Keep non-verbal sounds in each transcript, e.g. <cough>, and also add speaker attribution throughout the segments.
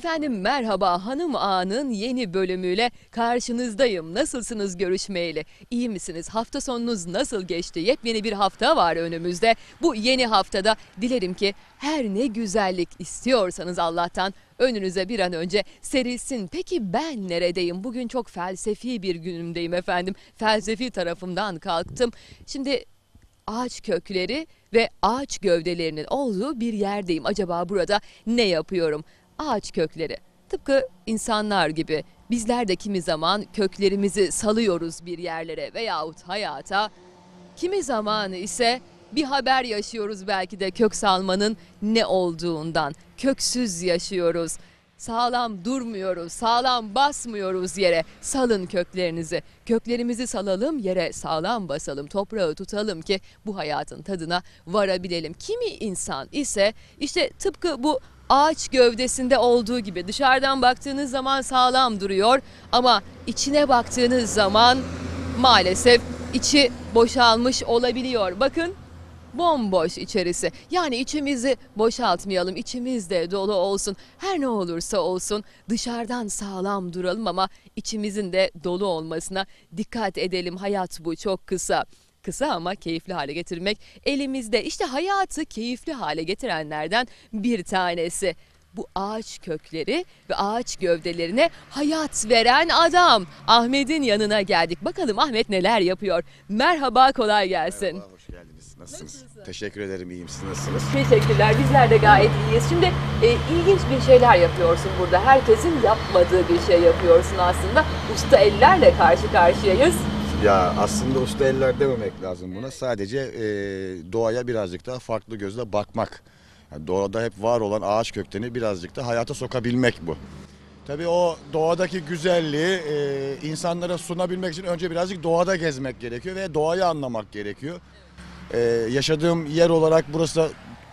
Speaker 1: Efendim merhaba Hanım Ağa'nın yeni bölümüyle karşınızdayım. Nasılsınız görüşmeyeli? İyi misiniz? Hafta sonunuz nasıl geçti? Yepyeni bir hafta var önümüzde. Bu yeni haftada dilerim ki her ne güzellik istiyorsanız Allah'tan önünüze bir an önce serilsin. Peki ben neredeyim? Bugün çok felsefi bir günümdeyim efendim. Felsefi tarafımdan kalktım. Şimdi ağaç kökleri ve ağaç gövdelerinin olduğu bir yerdeyim. Acaba burada ne yapıyorum? Ağaç kökleri. Tıpkı insanlar gibi bizler de kimi zaman köklerimizi salıyoruz bir yerlere veyahut hayata. Kimi zaman ise bir haber yaşıyoruz belki de kök salmanın ne olduğundan. Köksüz yaşıyoruz. Sağlam durmuyoruz, sağlam basmıyoruz yere. Salın köklerinizi. Köklerimizi salalım, yere sağlam basalım, toprağı tutalım ki bu hayatın tadına varabilelim. Kimi insan ise işte tıpkı bu ağaç gövdesinde olduğu gibi dışarıdan baktığınız zaman sağlam duruyor ama içine baktığınız zaman maalesef içi boşalmış olabiliyor. Bakın bomboş içerisi. Yani içimizi boşaltmayalım, içimiz de dolu olsun. Her ne olursa olsun dışarıdan sağlam duralım ama içimizin de dolu olmasına dikkat edelim. Hayat bu çok kısa. Kısa ama keyifli hale getirmek elimizde. İşte hayatı keyifli hale getirenlerden bir tanesi. Bu ağaç kökleri ve ağaç gövdelerine hayat veren adam. Ahmet'in yanına geldik. Bakalım Ahmet neler yapıyor. Merhaba, kolay gelsin.
Speaker 2: Merhaba, hoş geldiniz. Nasılsınız? Teşekkür ederim, iyiyim. Siz nasılsınız?
Speaker 1: Teşekkürler. Bizler de gayet iyiyiz. Şimdi e, ilginç bir şeyler yapıyorsun burada. Herkesin yapmadığı bir şey yapıyorsun aslında. Usta ellerle karşı karşıyayız.
Speaker 2: Ya aslında usta eller dememek lazım buna. Sadece e, doğaya birazcık daha farklı gözle bakmak. Yani doğada hep var olan ağaç köklerini birazcık da hayata sokabilmek bu. Tabii o doğadaki güzelliği e, insanlara sunabilmek için önce birazcık doğada gezmek gerekiyor ve doğayı anlamak gerekiyor. E, yaşadığım yer olarak burası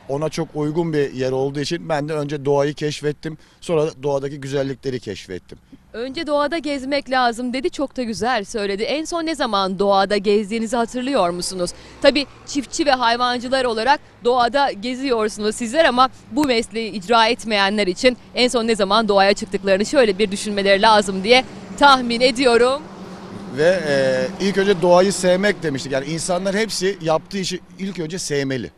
Speaker 2: ona çok uygun bir yer olduğu için ben de önce doğayı keşfettim. Sonra da doğadaki güzellikleri keşfettim.
Speaker 1: Önce doğada gezmek lazım dedi. Çok da güzel söyledi. En son ne zaman doğada gezdiğinizi hatırlıyor musunuz? Tabii çiftçi ve hayvancılar olarak doğada geziyorsunuz sizler ama bu mesleği icra etmeyenler için en son ne zaman doğaya çıktıklarını şöyle bir düşünmeleri lazım diye tahmin ediyorum.
Speaker 2: Ve e, ilk önce doğayı sevmek demiştik. Yani insanlar hepsi yaptığı işi ilk önce sevmeli.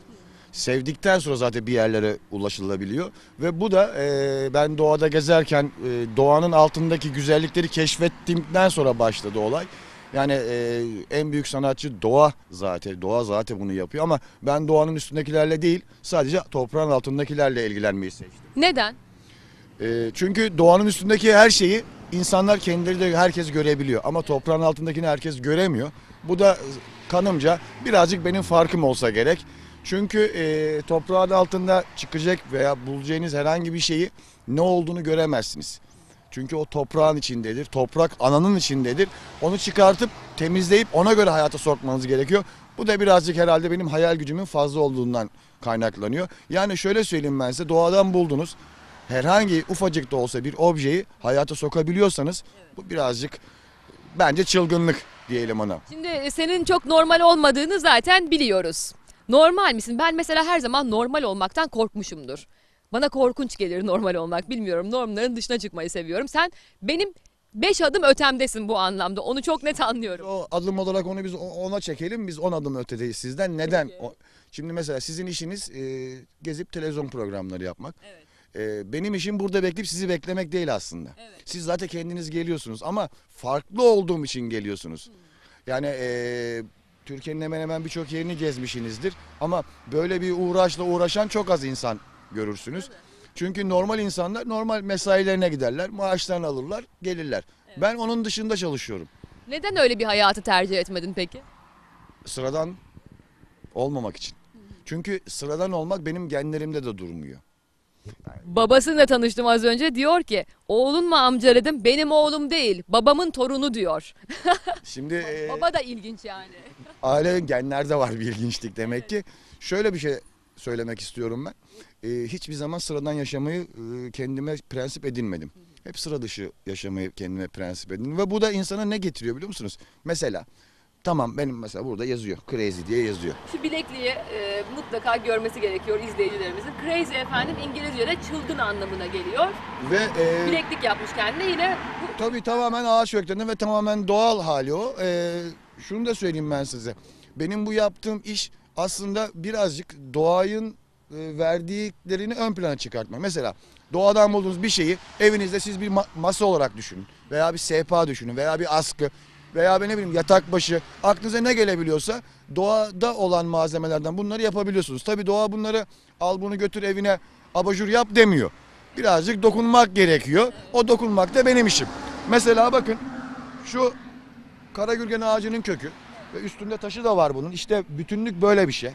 Speaker 2: Sevdikten sonra zaten bir yerlere ulaşılabiliyor. Ve bu da e, ben doğada gezerken e, doğanın altındaki güzellikleri keşfettiğimden sonra başladı olay. Yani e, en büyük sanatçı doğa zaten. Doğa zaten bunu yapıyor ama ben doğanın üstündekilerle değil sadece toprağın altındakilerle ilgilenmeyi seçtim.
Speaker 1: Neden?
Speaker 2: E, çünkü doğanın üstündeki her şeyi insanlar kendileri de herkes görebiliyor ama toprağın altındakini herkes göremiyor. Bu da kanımca birazcık benim farkım olsa gerek. Çünkü e, toprağın altında çıkacak veya bulacağınız herhangi bir şeyi ne olduğunu göremezsiniz. Çünkü o toprağın içindedir. Toprak ananın içindedir. Onu çıkartıp temizleyip ona göre hayata sokmanız gerekiyor. Bu da birazcık herhalde benim hayal gücümün fazla olduğundan kaynaklanıyor. Yani şöyle söyleyeyim ben size doğadan buldunuz. Herhangi ufacık da olsa bir objeyi hayata sokabiliyorsanız bu birazcık bence çılgınlık diyelim ona.
Speaker 1: Şimdi senin çok normal olmadığını zaten biliyoruz. Normal misin? Ben mesela her zaman normal olmaktan korkmuşumdur. Bana korkunç gelir normal olmak. Bilmiyorum normların dışına çıkmayı seviyorum. Sen benim 5 adım ötemdesin bu anlamda. Onu çok net anlıyorum.
Speaker 2: O adım olarak onu biz ona çekelim. Biz 10 adım ötedeyiz sizden. Neden?
Speaker 1: Peki.
Speaker 2: O- Şimdi mesela sizin işiniz e, gezip televizyon programları yapmak.
Speaker 1: Evet.
Speaker 2: E, benim işim burada bekleyip sizi beklemek değil aslında.
Speaker 1: Evet.
Speaker 2: Siz zaten kendiniz geliyorsunuz ama farklı olduğum için geliyorsunuz. Yani e, Türkiye'nin hemen hemen birçok yerini gezmişsinizdir. Ama böyle bir uğraşla uğraşan çok az insan görürsünüz. Çünkü normal insanlar normal mesailerine giderler, maaşlarını alırlar, gelirler. Ben onun dışında çalışıyorum.
Speaker 1: Neden öyle bir hayatı tercih etmedin peki?
Speaker 2: sıradan olmamak için. Çünkü sıradan olmak benim genlerimde de durmuyor.
Speaker 1: Babasıyla tanıştım az önce. Diyor ki oğlun mu amca dedim. Benim oğlum değil babamın torunu diyor. <laughs>
Speaker 2: Şimdi e,
Speaker 1: Baba da ilginç yani.
Speaker 2: aile genlerde var bir ilginçlik demek ki. Şöyle bir şey söylemek istiyorum ben. E, hiçbir zaman sıradan yaşamayı e, kendime prensip edinmedim. Hep sıra dışı yaşamayı kendime prensip edindim. Ve bu da insana ne getiriyor biliyor musunuz? Mesela Tamam benim mesela burada yazıyor. Crazy diye yazıyor.
Speaker 1: Şu bilekliği e, mutlaka görmesi gerekiyor izleyicilerimizin. Crazy efendim İngilizce'de çılgın anlamına geliyor.
Speaker 2: Ve e,
Speaker 1: Bileklik yapmış kendine yine bu
Speaker 2: Tabii tamamen ağaç köklerinde ve tamamen doğal hali o. Ee, şunu da söyleyeyim ben size. Benim bu yaptığım iş aslında birazcık doğayın e, verdiklerini ön plana çıkartmak. Mesela doğadan bulduğunuz bir şeyi evinizde siz bir ma- masa olarak düşünün. Veya bir sehpa düşünün veya bir askı veya ben ne bileyim yatak başı aklınıza ne gelebiliyorsa doğada olan malzemelerden bunları yapabiliyorsunuz. Tabii doğa bunları al bunu götür evine abajur yap demiyor. Birazcık dokunmak gerekiyor. O dokunmak da benim işim. Mesela bakın şu karagürgen ağacının kökü ve üstünde taşı da var bunun. İşte bütünlük böyle bir şey.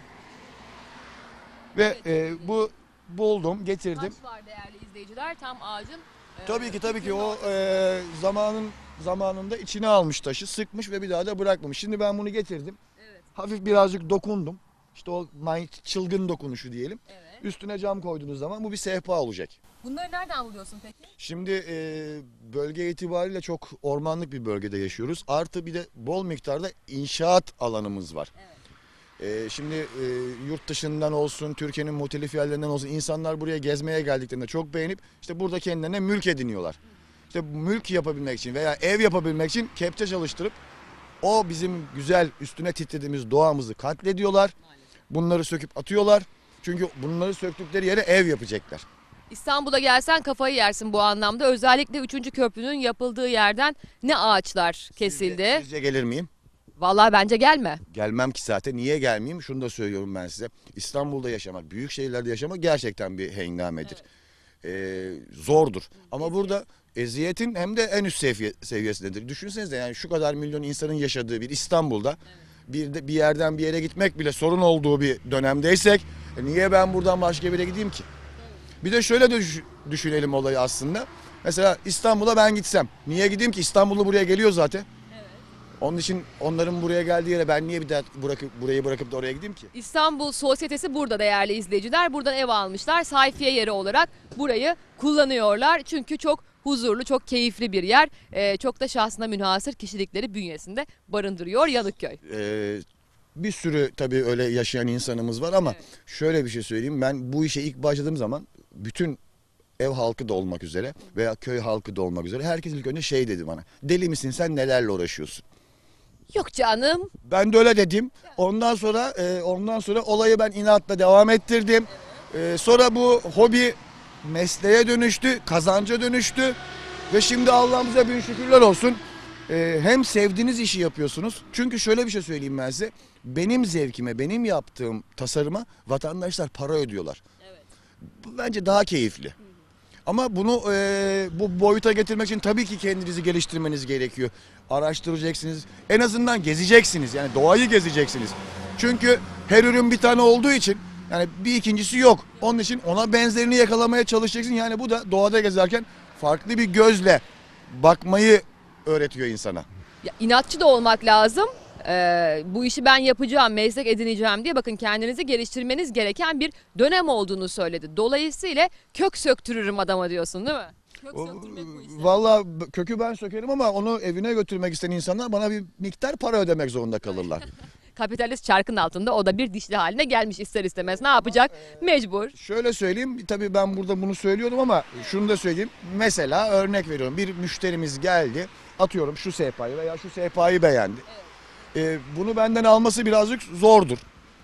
Speaker 2: Ve e, bu buldum, getirdim.
Speaker 1: taş var değerli izleyiciler tam ağacın. e,
Speaker 2: Tabii ki tabii ki o e, zamanın zamanında içine almış taşı, sıkmış ve bir daha da bırakmamış. Şimdi ben bunu getirdim.
Speaker 1: Evet.
Speaker 2: Hafif birazcık dokundum. İşte o çılgın dokunuşu diyelim.
Speaker 1: Evet.
Speaker 2: Üstüne cam koyduğunuz zaman bu bir sehpa olacak.
Speaker 1: Bunları nereden buluyorsun peki?
Speaker 2: Şimdi e, bölge itibariyle çok ormanlık bir bölgede yaşıyoruz. Artı bir de bol miktarda inşaat alanımız var. E, şimdi e, yurt dışından olsun, Türkiye'nin muhtelif yerlerinden olsun insanlar buraya gezmeye geldiklerinde çok beğenip işte burada kendilerine mülk ediniyorlar. İşte mülk yapabilmek için veya ev yapabilmek için kepçe çalıştırıp o bizim güzel üstüne titrediğimiz doğamızı katlediyorlar. Bunları söküp atıyorlar. Çünkü bunları söktükleri yere ev yapacaklar.
Speaker 1: İstanbul'a gelsen kafayı yersin bu anlamda. Özellikle 3. köprünün yapıldığı yerden ne ağaçlar kesildi.
Speaker 2: Sizce, sizce gelir miyim?
Speaker 1: Vallahi bence gelme.
Speaker 2: Gelmem ki zaten. Niye gelmeyeyim? Şunu da söylüyorum ben size. İstanbul'da yaşamak, büyük şehirlerde yaşamak gerçekten bir hengamedir. Ee, zordur. Ama burada eziyetin hem de en üst seviye, seviyesindedir. Düşünsenize yani şu kadar milyon insanın yaşadığı bir İstanbul'da bir de bir yerden bir yere gitmek bile sorun olduğu bir dönemdeysek e, niye ben buradan başka bir yere gideyim ki? Bir de şöyle de düş- düşünelim olayı aslında. Mesela İstanbul'a ben gitsem. Niye gideyim ki? İstanbullu buraya geliyor zaten. Onun için onların buraya geldiği yere ben niye bir daha bırakıp burayı bırakıp da oraya gideyim ki?
Speaker 1: İstanbul Sosyetesi burada değerli izleyiciler. Buradan ev almışlar. Sayfiye yeri olarak burayı kullanıyorlar. Çünkü çok huzurlu, çok keyifli bir yer. Ee, çok da şahsına münhasır kişilikleri bünyesinde barındırıyor Yalıkköy.
Speaker 2: Ee, bir sürü tabii öyle yaşayan insanımız var ama
Speaker 1: Evet.
Speaker 2: şöyle bir şey söyleyeyim. Ben bu işe ilk başladığım zaman bütün ev halkı da olmak üzere veya köy halkı da olmak üzere herkes ilk önce şey dedi bana. Deli misin sen nelerle uğraşıyorsun?
Speaker 1: Yok canım.
Speaker 2: Ben de öyle dedim. Ondan sonra e, ondan sonra olayı ben inatla devam ettirdim. E, sonra bu hobi mesleğe dönüştü, kazanca dönüştü ve şimdi Allah'ımıza bin şükürler olsun. E, hem sevdiğiniz işi yapıyorsunuz. Çünkü şöyle bir şey söyleyeyim ben size. Benim zevkime, benim yaptığım tasarıma vatandaşlar para ödüyorlar. Bu bence daha keyifli. Ama bunu e, bu boyuta getirmek için tabii ki kendinizi geliştirmeniz gerekiyor. Araştıracaksınız. En azından gezeceksiniz. Yani doğayı gezeceksiniz. Çünkü her ürün bir tane olduğu için yani bir ikincisi yok. Onun için ona benzerini yakalamaya çalışacaksın. Yani bu da doğada gezerken farklı bir gözle bakmayı öğretiyor insana.
Speaker 1: Ya, inatçı da olmak lazım. Ee, bu işi ben yapacağım, meslek edineceğim diye bakın kendinizi geliştirmeniz gereken bir dönem olduğunu söyledi. Dolayısıyla kök söktürürüm adama diyorsun değil mi? Kök
Speaker 2: O-
Speaker 1: söktürmek bu işte.
Speaker 2: Vallahi kökü ben sökerim ama onu evine götürmek isteyen insanlar bana bir miktar para ödemek zorunda kalırlar. <laughs>
Speaker 1: Kapitalist çarkın altında o da bir dişli haline gelmiş ister istemez. Ne yapacak? Mecbur.
Speaker 2: Şöyle söyleyeyim tabii ben burada bunu söylüyorum ama şunu da söyleyeyim. Mesela örnek veriyorum bir müşterimiz geldi atıyorum şu sehpayı veya şu sehpayı beğendi. Ee, bunu benden alması birazcık zordur.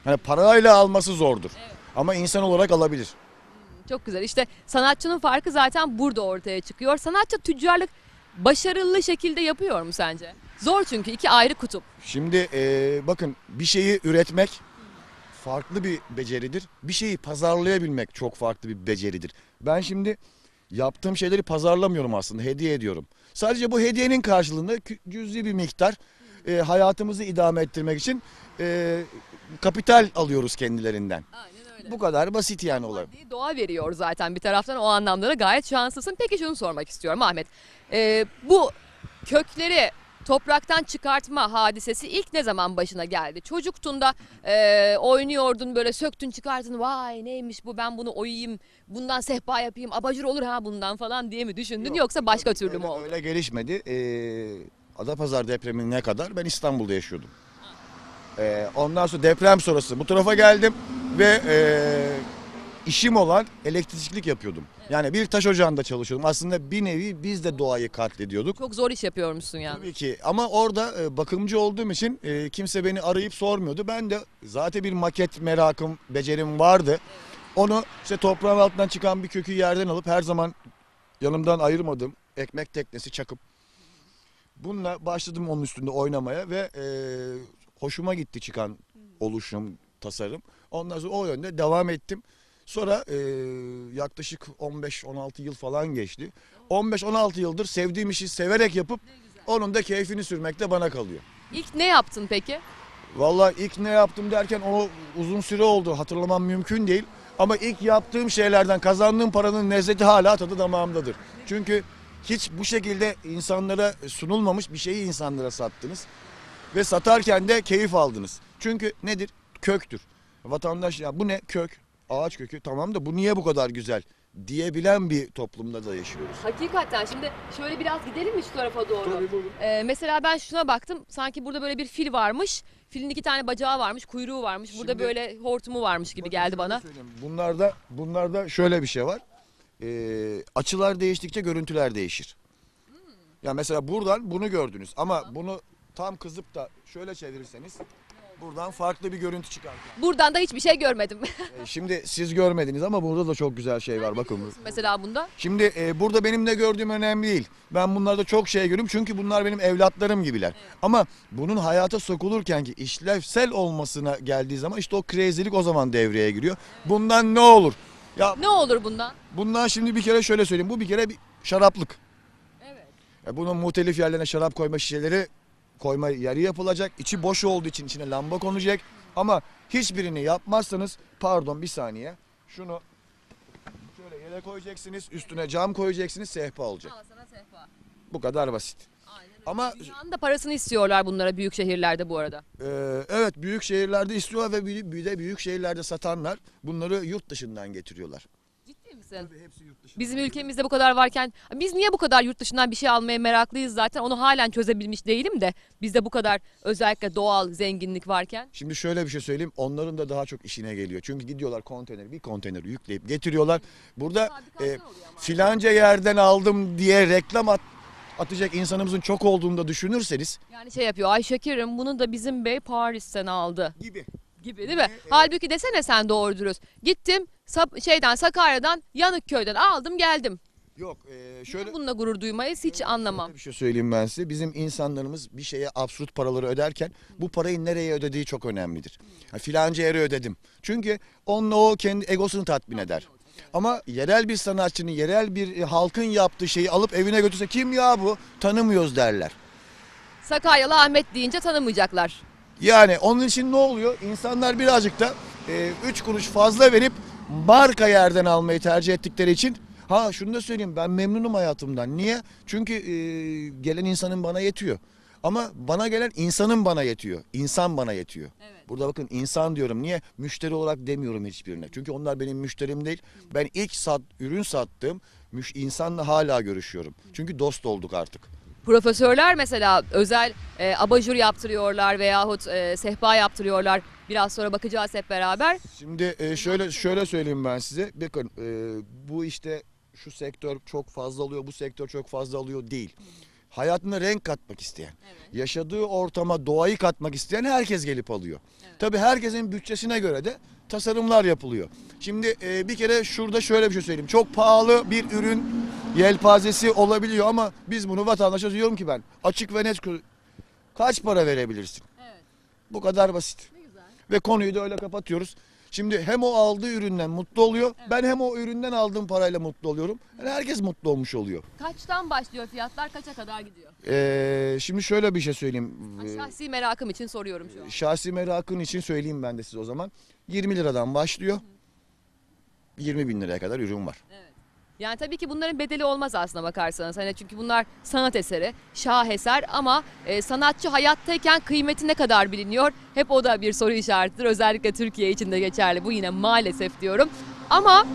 Speaker 2: Hani parayla alması zordur. Ama insan olarak alabilir.
Speaker 1: Çok güzel. İşte sanatçının farkı zaten burada ortaya çıkıyor. Sanatçı tüccarlık başarılı şekilde yapıyor mu sence? Zor çünkü iki ayrı kutup.
Speaker 2: Şimdi ee, bakın bir şeyi üretmek farklı bir beceridir. Bir şeyi pazarlayabilmek çok farklı bir beceridir. Ben şimdi yaptığım şeyleri pazarlamıyorum aslında hediye ediyorum. Sadece bu hediyenin karşılığında cüzi bir miktar e, hayatımızı idame ettirmek için e, kapital alıyoruz kendilerinden.
Speaker 1: Aynen öyle.
Speaker 2: Bu kadar basit yani olay.
Speaker 1: Doğa veriyor zaten bir taraftan o anlamda da gayet şanslısın. Peki şunu sormak istiyorum Ahmet. Ee, bu kökleri topraktan çıkartma hadisesi ilk ne zaman başına geldi? Çocuktun da e, oynuyordun böyle söktün çıkartın vay neymiş bu ben bunu oyayım bundan sehpa yapayım abajur olur ha bundan falan diye mi düşündün
Speaker 2: Yok,
Speaker 1: yoksa başka
Speaker 2: öyle-
Speaker 1: türlü mü oldu?
Speaker 2: Öyle gelişmedi. E, Adapazarı depremine kadar ben İstanbul'da yaşıyordum. Ee, ondan sonra deprem sonrası bu tarafa geldim ve e, işim olan elektrikçilik yapıyordum. Yani bir taş ocağında çalışıyordum. Aslında bir nevi biz de doğayı katlediyorduk.
Speaker 1: Çok zor iş yapıyormuşsun yani.
Speaker 2: Tabii ki ama orada e, bakımcı olduğum için e, kimse beni arayıp sormuyordu. Ben de zaten bir maket merakım, becerim vardı. Onu işte toprağın altından çıkan bir kökü yerden alıp her zaman yanımdan ayırmadım. Ekmek teknesi çakıp. Bununla başladım onun üstünde oynamaya ve e, hoşuma gitti çıkan oluşum, tasarım. Ondan sonra o yönde devam ettim. Sonra e, yaklaşık 15-16 yıl falan geçti. 15-16 yıldır sevdiğim işi severek yapıp onun da keyfini sürmek de bana kalıyor.
Speaker 1: İlk ne yaptın peki?
Speaker 2: Vallahi ilk ne yaptım derken o uzun süre oldu hatırlamam mümkün değil. Ama ilk yaptığım şeylerden kazandığım paranın lezzeti hala tadı damağımdadır. Çünkü hiç bu şekilde insanlara sunulmamış bir şeyi insanlara sattınız. Ve satarken de keyif aldınız. Çünkü nedir? Köktür. Vatandaş ya bu ne? Kök. Ağaç kökü. Tamam da bu niye bu kadar güzel? diyebilen bir toplumda da yaşıyoruz.
Speaker 1: Hakikaten şimdi şöyle biraz gidelim mi şu tarafa doğru?
Speaker 2: Tabii, buyurun.
Speaker 1: Ee, mesela ben şuna baktım. Sanki burada böyle bir fil varmış. Filin iki tane bacağı varmış, kuyruğu varmış. Burada
Speaker 2: Şimdi-
Speaker 1: böyle hortumu varmış gibi geldi bana.
Speaker 2: Bunlarda bunlarda şöyle bir şey var. Ee, açılar değiştikçe görüntüler değişir. Ya mesela buradan bunu gördünüz ama bunu tam kızıp da şöyle çevirirseniz buradan farklı bir görüntü çıkar.
Speaker 1: Buradan da hiçbir şey görmedim.
Speaker 2: Ee, şimdi siz görmediniz ama burada da çok güzel şey var bakın.
Speaker 1: mesela bunda.
Speaker 2: Şimdi e, burada benim ne gördüğüm önemli değil. Ben bunlarda çok şey görüyorum çünkü bunlar benim evlatlarım gibiler. Ama bunun hayata sokulurken ki işlevsel olmasına geldiği zaman işte o crazy'lik o zaman devreye giriyor. Bundan ne olur? Ya
Speaker 1: Ne olur bundan?
Speaker 2: bundan şimdi bir kere şöyle söyleyeyim. Bu bir kere bir şaraplık.
Speaker 1: Evet.
Speaker 2: Ya bunun muhtelif yerlerine şarap koyma şişeleri koyma yeri yapılacak. İçi boş olduğu için içine lamba konacak. Ama hiçbirini yapmazsanız pardon bir saniye. Şunu şöyle yere koyacaksınız. Üstüne cam koyacaksınız. Sehpa olacak.
Speaker 1: Al sana sehpa.
Speaker 2: Bu kadar basit. Ama
Speaker 1: Dünyanın da parasını istiyorlar bunlara büyük şehirlerde bu arada.
Speaker 2: e, evet büyük şehirlerde istiyorlar ve bir bir de büyük şehirlerde satanlar bunları yurt dışından getiriyorlar.
Speaker 1: Ciddi misin?
Speaker 2: hepsi yurt dışından.
Speaker 1: Bizim ülkemizde bu kadar varken biz niye bu kadar yurt dışından bir şey almaya meraklıyız zaten onu halen çözebilmiş değilim de bizde bu kadar özellikle doğal zenginlik varken.
Speaker 2: Şimdi şöyle bir şey söyleyeyim. Onların da daha çok işine geliyor. Çünkü gidiyorlar konteyner bir konteyner yükleyip getiriyorlar. Burada
Speaker 1: Fabrikasyon
Speaker 2: e,
Speaker 1: oluyor ama.
Speaker 2: filanca yerden aldım diye reklam at- atacak insanımızın çok olduğunu da düşünürseniz
Speaker 1: Yani şey yapıyor Ay Şekerim bunu da bizim bey Paris'ten aldı
Speaker 2: gibi.
Speaker 1: gibi değil mi? Halbuki desene sen doğru dürüst. Gittim şeyden Sakarya'dan Yanıkköy'den aldım geldim.
Speaker 2: Yok e,
Speaker 1: Şöyle
Speaker 2: şöyle
Speaker 1: bununla gurur duymayız hiç anlamam.
Speaker 2: bir şey söyleyeyim ben size. Bizim insanlarımız bir şeye absürt paraları öderken bu parayı nereye ödediği çok önemlidir. Ha, filanca yere ödedim. Çünkü onunla o kendi egosunu tatmin eder. Ama yerel bir sanatçının, yerel bir e, halkın yaptığı şeyi alıp evine götürse kim ya bu? Tanımıyoruz derler.
Speaker 1: Sakaryalı Ahmet deyince tanımayacaklar.
Speaker 2: Yani onun için ne oluyor? İnsanlar birazcık da 3 kuruş fazla verip marka yerden almayı tercih ettikleri için ha şunu da söyleyeyim ben memnunum hayatımdan. Niye? Çünkü e, gelen insanın bana yetiyor. Ama bana gelen insanın bana yetiyor. İnsan bana yetiyor.
Speaker 1: Evet.
Speaker 2: Burada bakın insan diyorum. Niye? Müşteri olarak demiyorum hiçbirine. Çünkü onlar benim müşterim değil. Ben ilk sat, ürün sattığım müş, insanla hala görüşüyorum. Çünkü dost olduk artık.
Speaker 1: Profesörler mesela özel e, abajur yaptırıyorlar veyahut e, sehpa yaptırıyorlar. Biraz sonra bakacağız hep beraber.
Speaker 2: Şimdi e, şöyle şöyle söyleyeyim ben size. Bakın e, bu işte şu sektör çok fazla alıyor, bu sektör çok fazla alıyor değil. Hayatına renk katmak isteyen, yaşadığı ortama doğayı katmak isteyen herkes gelip alıyor. Tabii herkesin bütçesine göre de tasarımlar yapılıyor. Şimdi e, bir kere şurada şöyle bir şey söyleyeyim. Çok pahalı bir ürün yelpazesi olabiliyor ama biz bunu vatandaşa diyorum ki ben açık ve net kaç para verebilirsin?
Speaker 1: Evet.
Speaker 2: Bu kadar basit.
Speaker 1: Ne güzel.
Speaker 2: Ve konuyu da öyle kapatıyoruz. Şimdi hem o aldığı üründen mutlu oluyor. Ben hem o üründen aldığım parayla mutlu oluyorum. Yani herkes mutlu olmuş oluyor.
Speaker 1: Kaçtan başlıyor fiyatlar kaça kadar gidiyor?
Speaker 2: Ee, şimdi şöyle bir şey söyleyeyim. Ee,
Speaker 1: Şahsi merakım için soruyorum şu an.
Speaker 2: Şahsi merakın için söyleyeyim ben de size o zaman. 20 liradan başlıyor. 20 bin liraya kadar ürün var.
Speaker 1: Yani tabii ki bunların bedeli olmaz aslına bakarsanız. Hani çünkü bunlar sanat eseri, şaheser ama e, sanatçı hayattayken kıymeti ne kadar biliniyor? Hep o da bir soru işaretidir. Özellikle Türkiye için de geçerli. Bu yine maalesef diyorum. Ama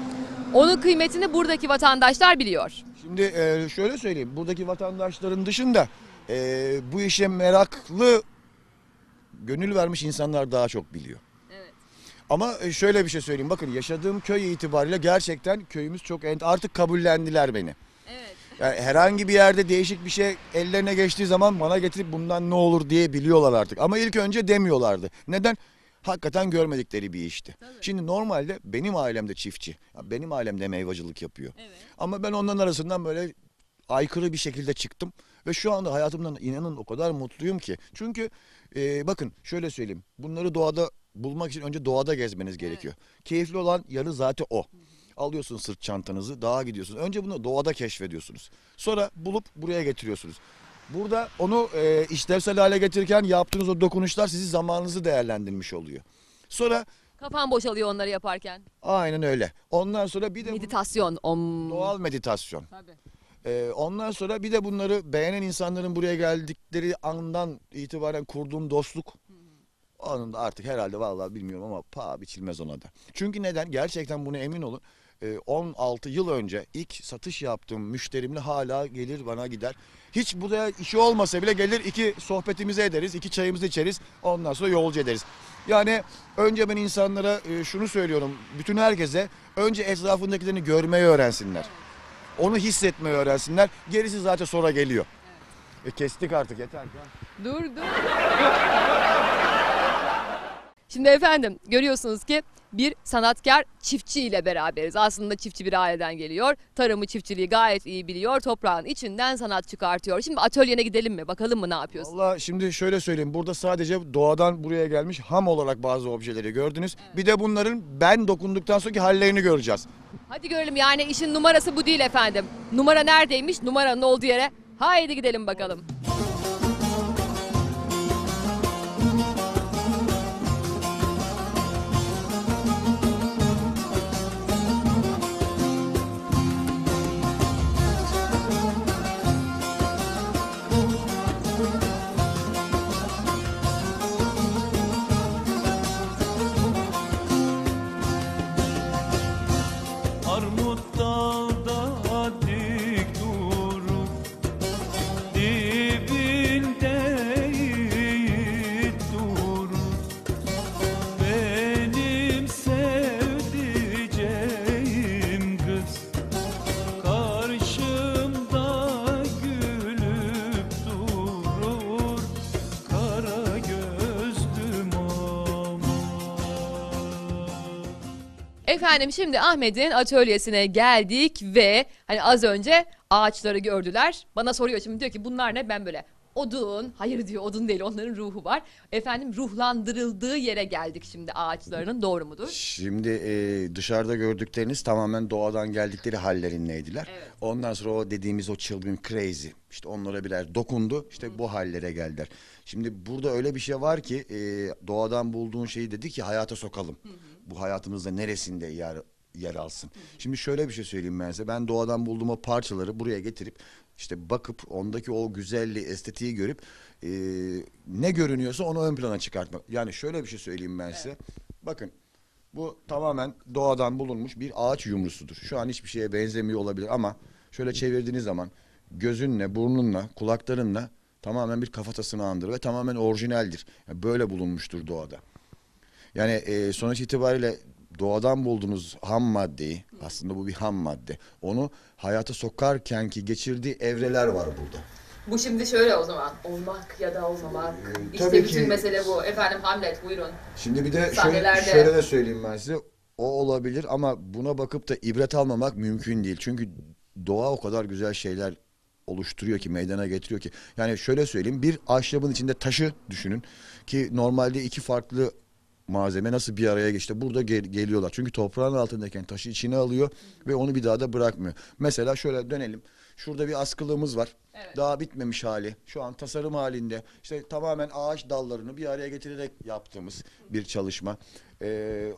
Speaker 1: onun kıymetini buradaki vatandaşlar biliyor.
Speaker 2: Şimdi e, şöyle söyleyeyim. Buradaki vatandaşların dışında e, bu işe meraklı gönül vermiş insanlar daha çok biliyor. Ama e, şöyle bir şey söyleyeyim. Bakın yaşadığım köy itibariyle gerçekten köyümüz çok artık kabullendiler beni.
Speaker 1: Evet.
Speaker 2: Yani herhangi bir yerde değişik bir şey ellerine geçtiği zaman bana getirip bundan ne olur diye biliyorlar artık. Ama ilk önce demiyorlardı. Neden? Hakikaten görmedikleri bir işti. Şimdi normalde benim ailem de çiftçi. Benim ailem de meyvacılık yapıyor.
Speaker 1: Evet.
Speaker 2: Ama ben onların arasından böyle aykırı bir şekilde çıktım. Ve şu anda hayatımdan inanın o kadar mutluyum ki. Çünkü e, bakın şöyle söyleyeyim. Bunları doğada bulmak için önce doğada gezmeniz gerekiyor. Keyifli olan yanı zaten o. Alıyorsunuz sırt çantanızı, dağa gidiyorsunuz. Önce bunu doğada keşfediyorsunuz. Sonra bulup buraya getiriyorsunuz. Burada onu e, işlevsel hale getirirken yaptığınız o dokunuşlar sizi zamanınızı değerlendirmiş oluyor. Sonra
Speaker 1: Kafan boşalıyor onları yaparken.
Speaker 2: aynen öyle. Ondan sonra bir de
Speaker 1: Meditasyon. Om.
Speaker 2: doğal meditasyon.
Speaker 1: Tabii.
Speaker 2: Ee, ondan sonra bir de bunları beğenen insanların buraya geldikleri andan itibaren kurduğum dostluk. Onun da artık herhalde vallahi bilmiyorum ama paha biçilmez ona da. Çünkü neden? Gerçekten buna emin olun. Ee, 16 yıl önce ilk satış yaptığım müşterimle hala gelir bana gider. Hiç buraya işi olmasa bile gelir iki sohbetimizi ederiz, iki çayımızı içeriz. Ondan sonra yolcu ederiz. Yani önce ben insanlara e, şunu söylüyorum. Bütün herkese önce etrafındakilerini görmeyi öğrensinler. Onu hissetmeyi öğrensinler. Gerisi zaten sonra geliyor. E kestik artık yeter.
Speaker 1: Dur dur. Şimdi efendim görüyorsunuz ki bir sanatkar çiftçi ile beraberiz. Aslında çiftçi bir aileden geliyor. Tarımı çiftçiliği gayet iyi biliyor. Toprağın içinden sanat çıkartıyor. Şimdi atölyene gidelim mi? Bakalım mı ne yapıyorsun?
Speaker 2: Valla şimdi şöyle söyleyeyim. Burada sadece doğadan buraya gelmiş ham olarak bazı objeleri gördünüz. Bir de bunların ben dokunduktan sonraki hallerini göreceğiz.
Speaker 1: Hadi görelim yani işin numarası bu değil efendim. Numara neredeymiş? Numaranın olduğu yere. Haydi gidelim bakalım.
Speaker 3: Armut
Speaker 1: Efendim şimdi Ahmet'in atölyesine geldik ve hani az önce ağaçları gördüler. Bana soruyor şimdi diyor ki bunlar ne? Ben böyle odun, hayır diyor odun değil onların ruhu var. Efendim ruhlandırıldığı yere geldik şimdi ağaçlarının doğru mudur?
Speaker 2: Şimdi e, dışarıda gördükleriniz tamamen doğadan geldikleri hallerindeydiler.
Speaker 1: Evet.
Speaker 2: Ondan sonra o dediğimiz o çılgın crazy işte onlara birer dokundu işte bu hallere geldiler. Şimdi burada öyle bir şey var ki e, doğadan bulduğun şeyi dedi ki hayata sokalım. Bu hayatımızda neresinde yer yer alsın. Şimdi şöyle bir şey söyleyeyim ben size. Ben doğadan bulduğum o parçaları buraya getirip işte bakıp ondaki o güzelliği, estetiği görüp e, ne görünüyorsa onu ön plana çıkartmak. Yani şöyle bir şey söyleyeyim ben size. Bakın bu tamamen doğadan bulunmuş bir ağaç yumrusudur. Şu an hiçbir şeye benzemiyor olabilir ama şöyle çevirdiğiniz zaman gözünle, burnunla, kulaklarınla tamamen bir kafatasını andırır ve tamamen orijinaldir. Yani böyle bulunmuştur doğada. Yani e, sonuç itibariyle doğadan bulduğunuz ham maddeyi, aslında bu bir ham madde. Onu hayata sokarken ki geçirdiği evreler var burada.
Speaker 1: Bu şimdi şöyle o zaman. Olmak ya da olmamak.
Speaker 2: Ee, İşte tabii bütün ki-
Speaker 1: mesele bu. Efendim Hamlet buyurun.
Speaker 2: Şimdi bir de şöyle,
Speaker 1: Sahnelerde.
Speaker 2: şöyle de söyleyeyim ben size. O olabilir ama buna bakıp da ibret almamak mümkün değil. Çünkü doğa o kadar güzel şeyler oluşturuyor ki, meydana getiriyor ki. Yani şöyle söyleyeyim, bir ahşabın içinde taşı düşünün ki normalde iki farklı malzeme nasıl bir araya geçti burada gel- geliyorlar. Çünkü toprağın altındayken taşı içine alıyor ve onu bir daha da bırakmıyor. Mesela şöyle dönelim. Şurada bir askılığımız var.
Speaker 1: Evet.
Speaker 2: Daha bitmemiş hali. Şu an tasarım halinde. İşte tamamen ağaç dallarını bir araya getirerek yaptığımız bir çalışma. Ee,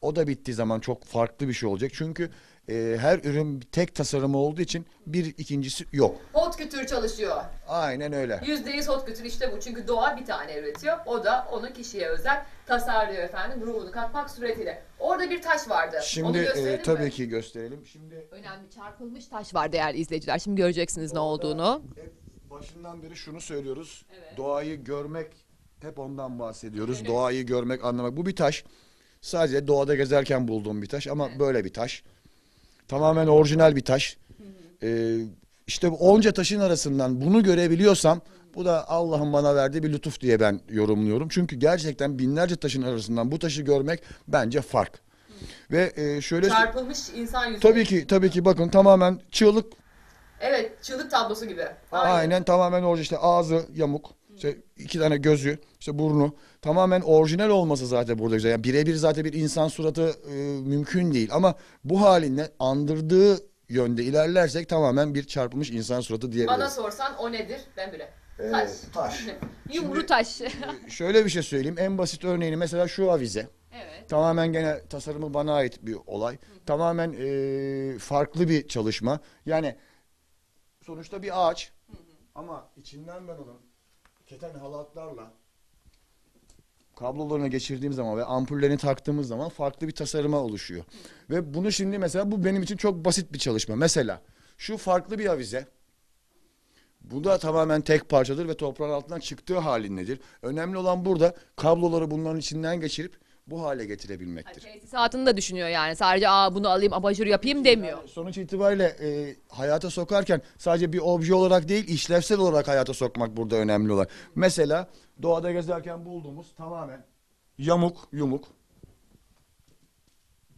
Speaker 2: o da bittiği zaman çok farklı bir şey olacak. Çünkü e, her ürün tek tasarımı olduğu için bir ikincisi yok.
Speaker 1: Hot kütür çalışıyor.
Speaker 2: Aynen öyle.
Speaker 1: Yüzde yüz hot kütür işte bu. Çünkü doğa bir tane üretiyor. O da onu kişiye özel tasarlıyor efendim ruhunu katmak suretiyle. Orada bir taş vardı. Onu
Speaker 2: Şimdi e,
Speaker 1: gösterelim
Speaker 2: tabii
Speaker 1: mi?
Speaker 2: ki gösterelim. Şimdi
Speaker 1: Önemli çarpılmış taş var değerli izleyiciler. Şimdi göreceksiniz ne olduğunu.
Speaker 2: Hep başından beri şunu söylüyoruz.
Speaker 1: Evet.
Speaker 2: Doğayı görmek hep ondan bahsediyoruz. Doğayı görmek, anlamak. Bu bir taş. Sadece doğada gezerken bulduğum bir taş ama böyle bir taş. Tamamen orijinal bir taş. Ee, işte onca taşın arasından bunu görebiliyorsam bu da Allah'ın bana verdiği bir lütuf diye ben yorumluyorum. Çünkü gerçekten binlerce taşın arasından bu taşı görmek bence fark. Ve e, şöyle
Speaker 1: Çarpılmış insan yüzü.
Speaker 2: tabii ki tabii ki bakın tamamen çığlık
Speaker 1: Evet çığlık tablosu gibi.
Speaker 2: Aynen tamamen orijinal işte ağzı yamuk. İşte iki tane gözü, işte burnu tamamen orijinal olması zaten burada güzel. Yani birebir zaten bir insan suratı e, mümkün değil ama bu haline andırdığı yönde ilerlersek tamamen bir çarpılmış insan suratı diyebiliriz.
Speaker 1: sorsan o nedir? Ben bile.
Speaker 2: Ee, taş.
Speaker 1: Yumru taş.
Speaker 2: Şöyle bir şey söyleyeyim. En basit örneğini mesela şu avize.
Speaker 1: evet.
Speaker 2: Tamamen gene tasarımı bana ait bir olay. Tamamen e, farklı bir çalışma. Yani sonuçta bir ağaç ama içinden ben onu keten halatlarla kablolarına geçirdiğim zaman ve ampullerini taktığımız zaman farklı bir tasarıma oluşuyor. Ve bunu şimdi mesela bu benim için çok basit bir çalışma. Mesela şu farklı bir avize. Bu da tamamen tek parçadır ve toprağın altından çıktığı halindedir. Önemli olan burada kabloları bunların içinden geçirip bu hale getirebilmektir.
Speaker 1: Tesisatını da düşünüyor yani. Sadece aa bunu alayım abajur yapayım demiyor.
Speaker 2: Sonuç itibariyle e, hayata sokarken sadece bir obje olarak değil işlevsel olarak hayata sokmak burada önemli olan. Mesela doğada gezerken bulduğumuz tamamen yamuk yumuk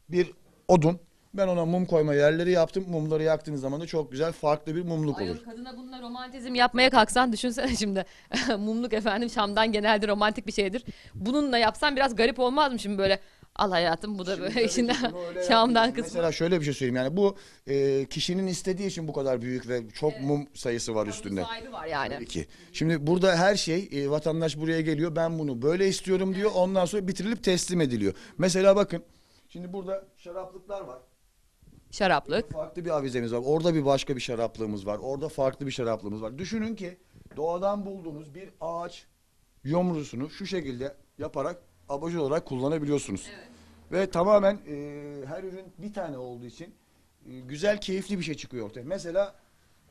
Speaker 2: bir odun. Ben ona mum koyma yerleri yaptım. Mumları yaktığınız zaman da çok güzel farklı bir mumluk olur.
Speaker 1: Ayol kadına bununla romantizm yapmaya kalksan düşünsene şimdi. <laughs> Mumluk efendim Şam'dan genelde romantik bir şeydir. Bununla yapsan biraz garip olmaz mı şimdi böyle al hayatım bu da
Speaker 2: Şimdi
Speaker 1: böyle
Speaker 2: tabii
Speaker 1: içinden
Speaker 2: ki bunu öyle <laughs>
Speaker 1: Şam'dan
Speaker 2: yapmıyorsun.
Speaker 1: kısmı.
Speaker 2: Mesela şöyle bir şey söyleyeyim yani bu e, kişinin istediği için bu kadar büyük ve çok mum sayısı var üstünde.
Speaker 1: Sahibi var yani.
Speaker 2: Tabii ki. Şimdi burada her şey e, vatandaş buraya geliyor. Ben bunu böyle istiyorum diyor. Ondan sonra bitirilip teslim ediliyor. Mesela bakın. Şimdi burada şaraplıklar var.
Speaker 1: Şaraplık.
Speaker 2: Farklı bir avizemiz var. Orada bir başka bir şaraplığımız var. Orada farklı bir şaraplığımız var. Düşünün ki doğadan bulduğunuz bir ağaç yomrusunu şu şekilde yaparak abajur olarak kullanabiliyorsunuz. Ve tamamen e, her ürün bir tane olduğu için e, güzel, keyifli bir şey çıkıyor ortaya. Mesela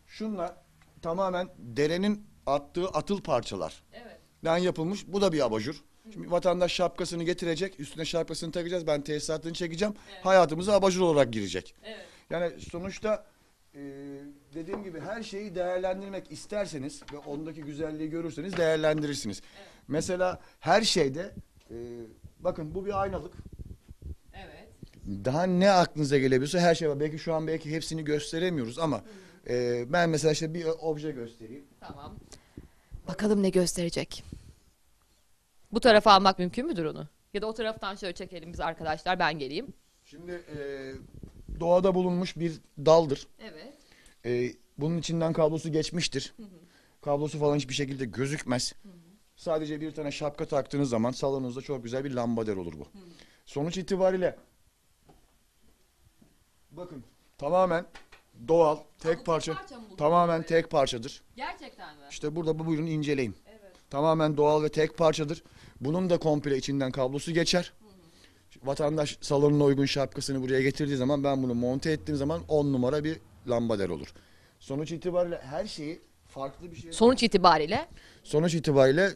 Speaker 2: şunlar tamamen derenin attığı atıl parçalar.
Speaker 1: Evet.
Speaker 2: Dan yapılmış. Bu da bir abajur. Şimdi vatandaş şapkasını getirecek, üstüne şapkasını takacağız. Ben tesisatını çekeceğim. Hayatımıza abajur olarak girecek.
Speaker 1: Evet.
Speaker 2: Yani sonuçta e, dediğim gibi her şeyi değerlendirmek isterseniz ve ondaki güzelliği görürseniz değerlendirirsiniz. Mesela her şeyde e, bakın bu bir aynalık.
Speaker 1: Evet.
Speaker 2: Daha ne aklınıza gelebiliyorsa her şey var. Belki şu an belki hepsini gösteremiyoruz ama e, ben mesela işte bir obje göstereyim.
Speaker 1: Tamam. Bakalım ne gösterecek. Bu tarafa almak mümkün müdür onu? Ya da o taraftan şöyle çekelim biz arkadaşlar ben geleyim.
Speaker 2: Şimdi e, doğada bulunmuş bir daldır.
Speaker 1: Evet.
Speaker 2: E, bunun içinden kablosu geçmiştir. Kablosu falan hiçbir şekilde gözükmez. Sadece bir tane şapka taktığınız zaman salonunuzda çok güzel bir lambader olur bu. Sonuç itibariyle bakın tamamen doğal, tek parça,
Speaker 1: parça mı buldun?
Speaker 2: tamamen tek parçadır.
Speaker 1: Gerçekten mi?
Speaker 2: İşte burada bu buyurun inceleyin.
Speaker 1: Evet.
Speaker 2: Tamamen doğal ve tek parçadır. Bunun da komple içinden kablosu geçer. Vatandaş salonuna uygun şapkasını buraya getirdiği zaman ben bunu monte ettiğim zaman 10 numara bir lambader olur. Sonuç itibariyle her şeyi farklı bir şey.
Speaker 1: Sonuç itibariyle.
Speaker 2: Sonuç itibariyle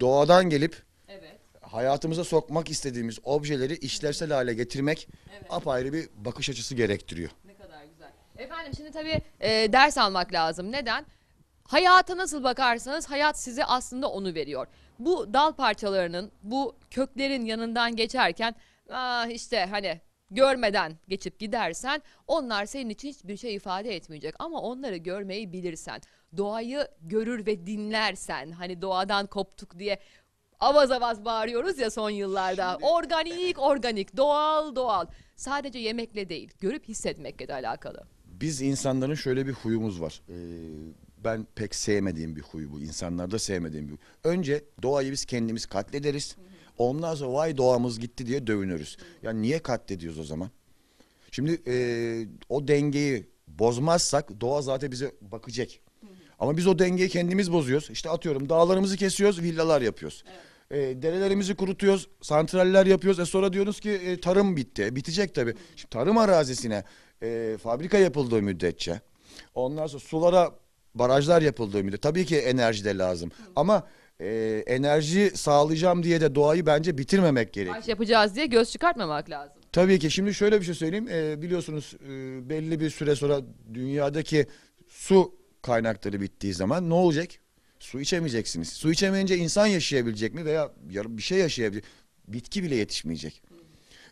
Speaker 2: doğadan gelip
Speaker 1: Evet.
Speaker 2: hayatımıza sokmak istediğimiz objeleri işlevsel hale getirmek
Speaker 1: Evet.
Speaker 2: apayrı bir bakış açısı gerektiriyor.
Speaker 1: Efendim şimdi tabii e, ders almak lazım. Neden? Hayata nasıl bakarsanız hayat size aslında onu veriyor. Bu dal parçalarının, bu köklerin yanından geçerken ah işte hani görmeden geçip gidersen onlar senin için hiçbir şey ifade etmeyecek. Ama onları görmeyi bilirsen, doğayı görür ve dinlersen hani doğadan koptuk diye avaz avaz bağırıyoruz ya son yıllarda. Organik, organik, doğal, doğal. Sadece yemekle değil, görüp hissetmekle de alakalı.
Speaker 2: Biz insanların şöyle bir huyumuz var. Ee, ben pek sevmediğim bir huy bu. İnsanlarda sevmediğim bir huy. Önce doğayı biz kendimiz katlederiz. Ondan sonra vay doğamız gitti diye dövünürüz. Ya niye katlediyoruz o zaman? Şimdi e, o dengeyi bozmazsak doğa zaten bize bakacak. Ama biz o dengeyi kendimiz bozuyoruz. İşte atıyorum dağlarımızı kesiyoruz, villalar yapıyoruz. E, derelerimizi kurutuyoruz, santraller yapıyoruz. E sonra diyoruz ki e, tarım bitti. Bitecek tabii. Şimdi tarım arazisine e, fabrika yapıldığı müddetçe, ondan sonra sulara barajlar yapıldığı müddetçe tabii ki enerji de lazım. Ama e, enerji sağlayacağım diye de doğayı bence bitirmemek gerekiyor.
Speaker 1: Baş yapacağız diye göz çıkartmamak lazım.
Speaker 2: Tabii ki şimdi şöyle bir şey söyleyeyim. Ee, biliyorsunuz e, belli bir süre sonra dünyadaki su kaynakları bittiği zaman ne olacak? Su içemeyeceksiniz. Su içemeyince insan yaşayabilecek mi veya bir şey yaşayabilecek? Bitki bile yetişmeyecek.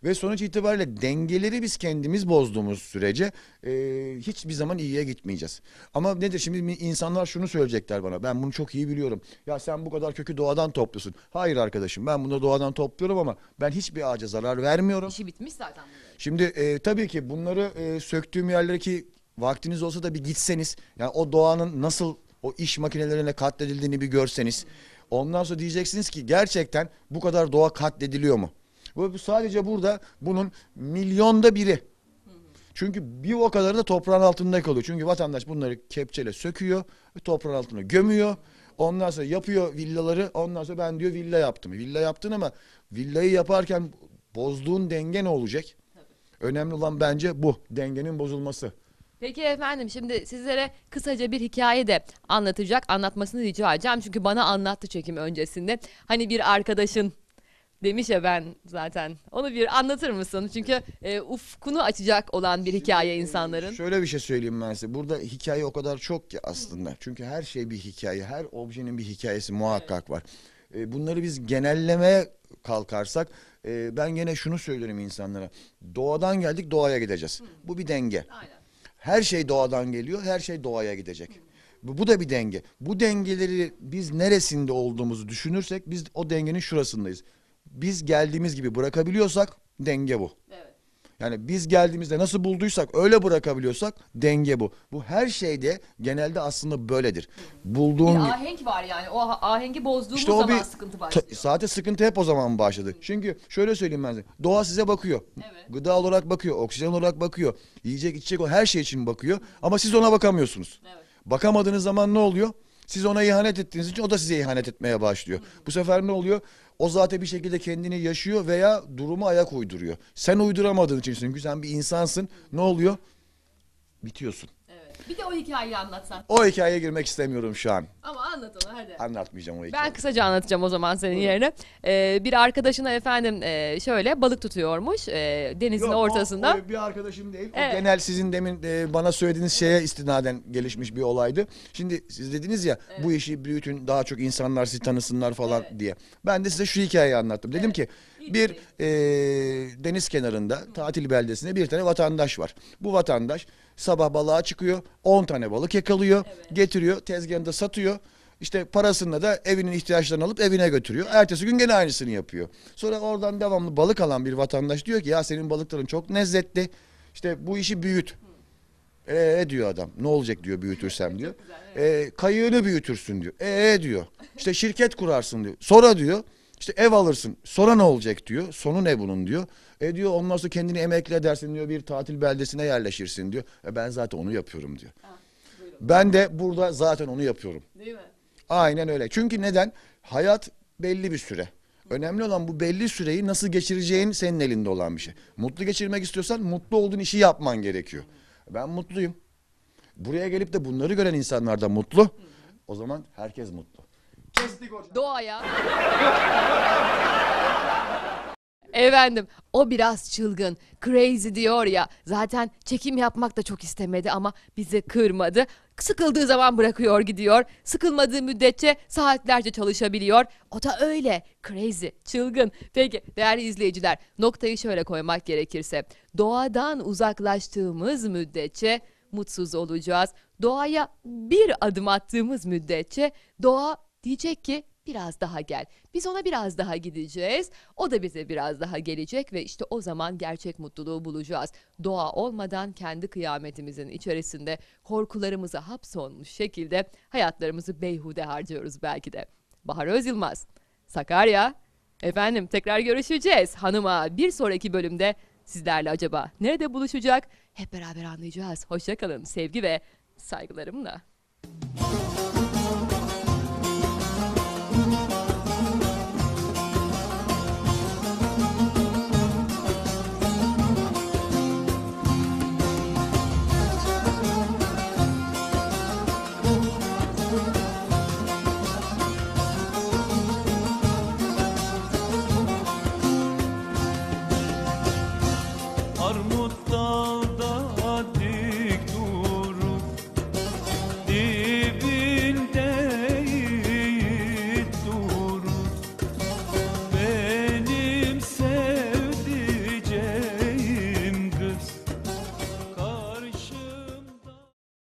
Speaker 2: Ve sonuç itibariyle dengeleri biz kendimiz bozduğumuz sürece e, hiçbir zaman iyiye gitmeyeceğiz. Ama nedir şimdi insanlar şunu söyleyecekler bana. Ben bunu çok iyi biliyorum. Ya sen bu kadar kökü doğadan topluyorsun. Hayır arkadaşım ben bunu doğadan topluyorum ama ben hiçbir ağaca zarar vermiyorum.
Speaker 1: İşi bitmiş zaten bunların.
Speaker 2: Şimdi e, tabii ki bunları e, söktüğüm yerlere ki vaktiniz olsa da bir gitseniz yani o doğanın nasıl o iş makinelerine katledildiğini bir görseniz ondan sonra diyeceksiniz ki gerçekten bu kadar doğa katlediliyor mu? Bu sadece burada bunun milyonda biri. Çünkü bir o kadarı da toprağın altında kalıyor. Çünkü vatandaş bunları kepçeyle söküyor, ve toprağın altına gömüyor. Ondan sonra yapıyor villaları. Ondan sonra ben diyor villa yaptım. Villa yaptın ama villayı yaparken bozduğun denge ne olacak? Önemli olan bence bu dengenin bozulması.
Speaker 1: Peki efendim şimdi sizlere kısaca bir hikaye de anlatacak, anlatmasını rica edeceğim. Çünkü bana anlattı çekim öncesinde. Hani bir arkadaşın demiş ya ben zaten. Onu bir anlatır mısın? Çünkü e, ufkunu açacak olan bir hikaye insanların.
Speaker 2: Şöyle bir şey söyleyeyim ben size. Burada hikaye o kadar çok ki aslında. Çünkü her şey bir hikaye. Her objenin bir hikayesi muhakkak var. E, bunları biz genellemeye kalkarsak e, ben gene şunu söylerim insanlara. Doğadan geldik doğaya gideceğiz. Bu bir denge.
Speaker 1: Aynen.
Speaker 2: Her şey doğadan geliyor, her şey doğaya gidecek. Bu, bu da bir denge. Bu dengeleri biz neresinde olduğumuzu düşünürsek biz o dengenin şurasındayız. Biz geldiğimiz gibi bırakabiliyorsak denge bu.
Speaker 1: Evet.
Speaker 2: Yani biz geldiğimizde nasıl bulduysak öyle bırakabiliyorsak denge bu. Bu her şeyde genelde aslında böyledir. Bulduğun
Speaker 1: Bir ahenk var yani. O ah- ahengi bozduğumuz
Speaker 2: işte o
Speaker 1: zaman
Speaker 2: bir
Speaker 1: sıkıntı
Speaker 2: ta-
Speaker 1: başlıyor.
Speaker 2: zaten sıkıntı hep o zaman başladı. Çünkü şöyle söyleyeyim ben size. Doğa size bakıyor.
Speaker 1: Evet.
Speaker 2: Gıda olarak bakıyor, oksijen olarak bakıyor. Yiyecek, içecek o her şey için bakıyor. Ama siz ona bakamıyorsunuz.
Speaker 1: Evet.
Speaker 2: Bakamadığınız zaman ne oluyor? Siz ona ihanet ettiğiniz için o da size ihanet etmeye başlıyor. Bu sefer ne oluyor? O zaten bir şekilde kendini yaşıyor veya durumu ayak uyduruyor. Sen uyduramadığın için çünkü sen bir insansın. Ne oluyor? Bitiyorsun.
Speaker 1: Bir de o hikayeyi anlatsan.
Speaker 2: O hikayeye girmek istemiyorum şu an.
Speaker 1: Ama anlat onu hadi.
Speaker 2: Anlatmayacağım o hikayeyi.
Speaker 1: Ben kısaca anlatacağım o zaman senin yerine. Ee, bir arkadaşına efendim e, şöyle balık tutuyormuş e, denizin
Speaker 2: Yok, o-
Speaker 1: ortasında.
Speaker 2: O, bir arkadaşım değil. O
Speaker 1: Evet.
Speaker 2: genel sizin demin e, bana söylediğiniz şeye istinaden gelişmiş bir olaydı. Şimdi siz dediniz ya bu işi büyütün daha çok insanlar sizi tanısınlar falan
Speaker 1: Evet.
Speaker 2: diye. Ben de size şu hikayeyi anlattım. Dedim ki
Speaker 1: İyi bir
Speaker 2: e, deniz kenarında tatil beldesinde bir tane vatandaş var. Bu vatandaş sabah balığa çıkıyor. 10 tane balık yakalıyor. Getiriyor tezgahında satıyor. İşte parasını da evinin ihtiyaçlarını alıp evine götürüyor. Ertesi gün gene aynısını yapıyor. Sonra oradan devamlı balık alan bir vatandaş diyor ki ya senin balıkların çok lezzetli. İşte bu işi büyüt. Ee diyor adam. Ne olacak diyor büyütürsem diyor. Ee, kayığını büyütürsün diyor. Ee diyor. İşte şirket kurarsın diyor. Sonra diyor işte ev alırsın. Sonra ne olacak diyor. Sonu ne bunun diyor. E diyor ondan sonra kendini emekli edersin diyor. Bir tatil beldesine yerleşirsin diyor. E ben zaten onu yapıyorum diyor. Ben de burada zaten onu yapıyorum.
Speaker 1: Değil mi?
Speaker 2: Aynen öyle. Çünkü neden? Hayat belli bir süre. Önemli olan bu belli süreyi nasıl geçireceğin senin elinde olan bir şey. Mutlu geçirmek istiyorsan mutlu olduğun işi yapman gerekiyor. Ben mutluyum. Buraya gelip de bunları gören insanlar da mutlu. O zaman herkes mutlu. Kestik hocam.
Speaker 1: Doğaya. <laughs> Efendim o biraz çılgın, crazy diyor ya. Zaten çekim yapmak da çok istemedi ama bizi kırmadı. Sıkıldığı zaman bırakıyor gidiyor. Sıkılmadığı müddetçe saatlerce çalışabiliyor. O da öyle crazy, çılgın. Peki değerli izleyiciler noktayı şöyle koymak gerekirse. Doğadan uzaklaştığımız müddetçe mutsuz olacağız. Doğaya bir adım attığımız müddetçe doğa diyecek ki biraz daha gel. Biz ona biraz daha gideceğiz. O da bize biraz daha gelecek ve işte o zaman gerçek mutluluğu bulacağız. Doğa olmadan kendi kıyametimizin içerisinde korkularımıza hapsolmuş şekilde hayatlarımızı beyhude harcıyoruz belki de. Bahar Özyılmaz, Sakarya. Efendim tekrar görüşeceğiz. Hanıma bir sonraki bölümde sizlerle acaba nerede buluşacak? Hep beraber anlayacağız. Hoşçakalın sevgi ve saygılarımla.